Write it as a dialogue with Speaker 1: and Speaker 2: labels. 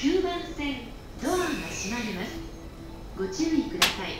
Speaker 1: 9番線ドアが閉まります。ご注意ください。